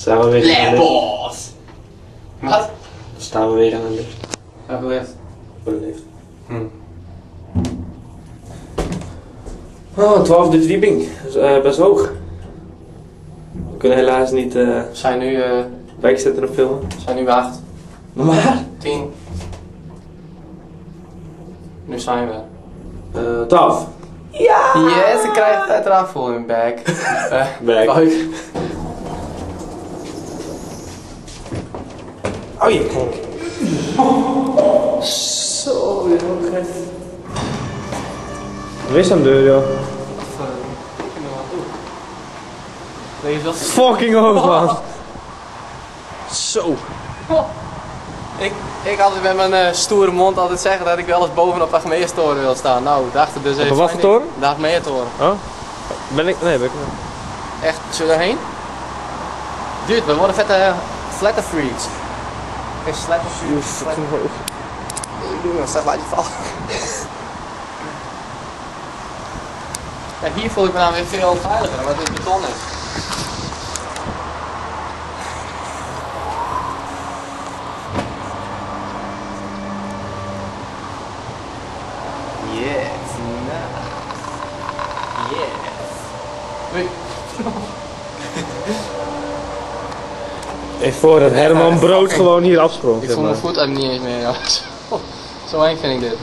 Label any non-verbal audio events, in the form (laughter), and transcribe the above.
Staan we weer aan de lift. Wat? Staan we weer aan de lift. De lift. Hm. Oh, 12 verdieping. Is eh, best hoog. We kunnen helaas niet eh We zijn nu, eh, wegzetten of filmen. we zijn nu 8. Maar? 10. Nu zijn we. eh 12. Yes, ik krijg het uiteraard voor in back. (laughs) Eh, Back. Dit is ook echt. Wees hem deur, joh. Deze was Fucking hoog, man. Zo. Ik, ik altijd met mijn eh, stoere mond altijd zeggen dat ik wel eens bovenop de Achmeertoren wil staan. Nou, dacht er dus even. wat voor toren? De Achmeertoren. Oh? Ben ik? Nee, ben ik niet. Echt, zullen we erheen? Dude, we worden vette flatter freaks. Geen flatter freaks. Fucking hoog. Jongen, zeg laat je vallen. Ja, hier voel ik me nou weer veel veiliger, omdat het beton is. Yes, nice. Yes. Wait. (laughs) Ik voordat Herman Brood gewoon hier afsprong. Ik voel mijn voet niet eens meer. (laughs) zo eng vind ik dit.